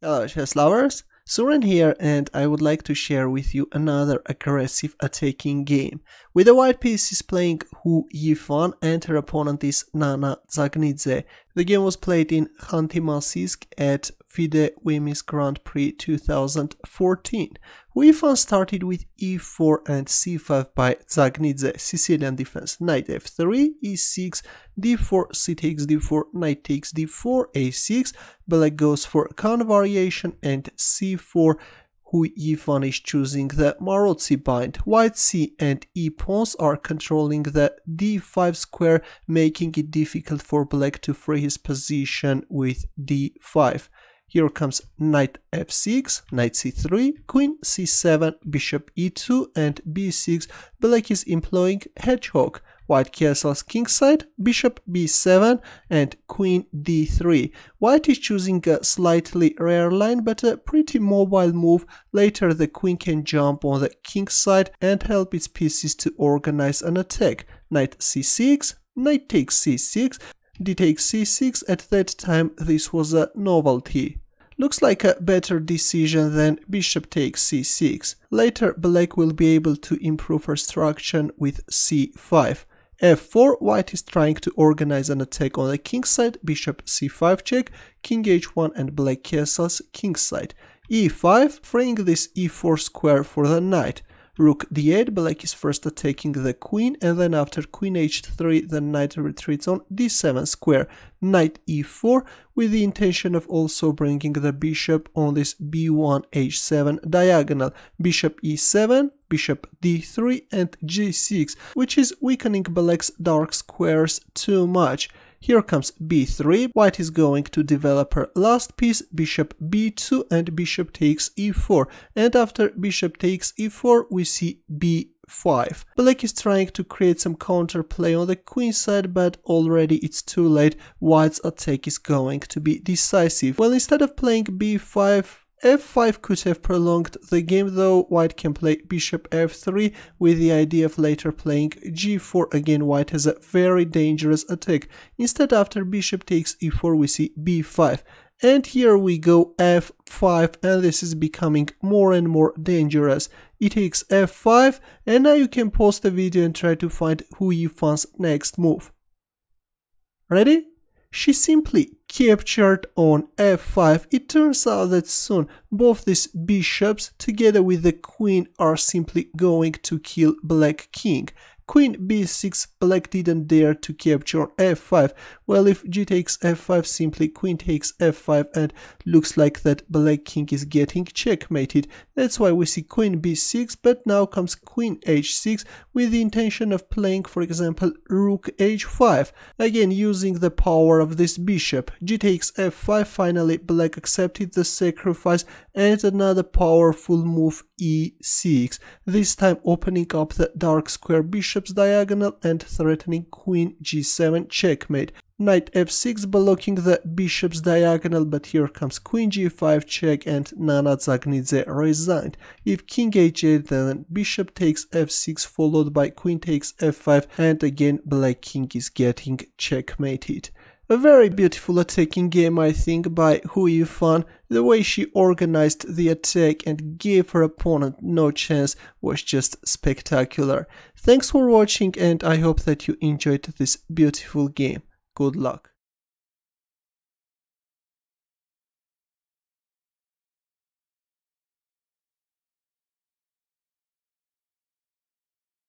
Uh, Hello chess lovers, Suren here and I would like to share with you another aggressive attacking game. With the white pieces playing Hou Yifan and her opponent is Nana Dzagnidze. The game was played in Khanty-Mansiysk at FIDE Women's Grand Prix 2014. Hou Yifan started with e4 and c5 by Dzagnidze, Sicilian defense, knight f3, e6, d4, c takes d4, knight takes d4, a6, black goes for counter variation and c4 Hou Yifan is choosing the Maroczy bind. White c and e pawns are controlling the d5 square, making it difficult for black to free his position with d5. Here comes knight f6, knight c3, queen c7, bishop e2 and b6. Black is employing hedgehog white castles kingside, bishop b7 and queen d3. White is choosing a slightly rare line but a pretty mobile move. Later the queen can jump on the king side and help its pieces to organize an attack. Knight c6, knight takes c6, d takes c6. At that time this was a novelty. Looks like a better decision than bishop takes c6. Later black will be able to improve her structure with c5 f4, white is trying to organize an attack on the king side, bishop c5 check, king h1 and black castles king side. e5, freeing this e4 square for the knight. Rook d8, black is first attacking the queen, and then after queen h3, the knight retreats on d7 square, knight e4, with the intention of also bringing the bishop on this b1 h7 diagonal, bishop e7, bishop d3 and g6, which is weakening black's dark squares too much. Here comes b3, white is going to develop her last piece, bishop b2 and bishop takes e4, and after bishop takes e4 we see b5. Black is trying to create some counterplay on the queen side, but already it's too late, white's attack is going to be decisive. Well, instead of playing b5, f5 could have prolonged the game though white can play bishop f3 with the idea of later playing g4 again white has a very dangerous attack. Instead after bishop takes e4 we see b5 and here we go f5 and this is becoming more and more dangerous. It takes f5 and now you can pause the video and try to find who Hou Yifan's next move. Ready? She simply captured on f5. It turns out that soon both these bishops together with the queen are simply going to kill black king. Queen b6, black didn't dare to capture f5. Well, if g takes f5, simply queen takes f5 and looks like that black king is getting checkmated. That's why we see queen b6, but now comes queen h6 with the intention of playing, for example, rook h5. Again, using the power of this bishop. G takes f5, finally black accepted the sacrifice and another powerful move e6. This time opening up the dark square bishop's diagonal and threatening queen g7 checkmate. Knight f6 blocking the bishop's diagonal, but here comes queen g5 check and Nana Dzagnidze resigned. If king h8 then bishop takes f6 followed by queen takes f5 and again black king is getting checkmated. A very beautiful attacking game, I think, by Hou Yifan. The way she organized the attack and gave her opponent no chance was just spectacular. Thanks for watching and I hope that you enjoyed this beautiful game. Good luck.